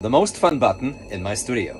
The most fun button in my studio.